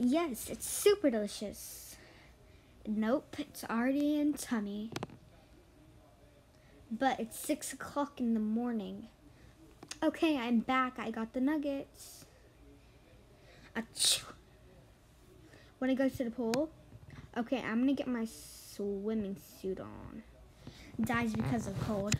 Yes, it's super delicious. Nope, it's already in tummy. But it's six o'clock in the morning. Okay, I'm back. I got the nuggets. Achoo. When I go to the pool, okay, I'm gonna get my swimming suit on. Dies because of cold.